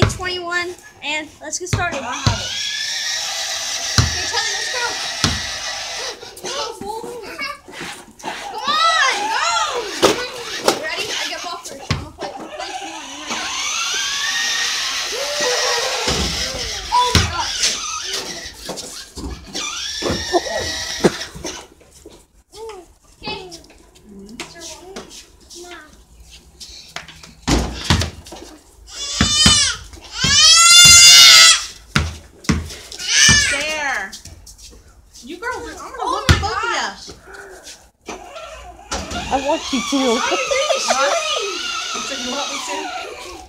play 21, and let's get started. You girls, are- I'm gonna Oh whoop my both of you. I want you to. Huh? You said you want me to?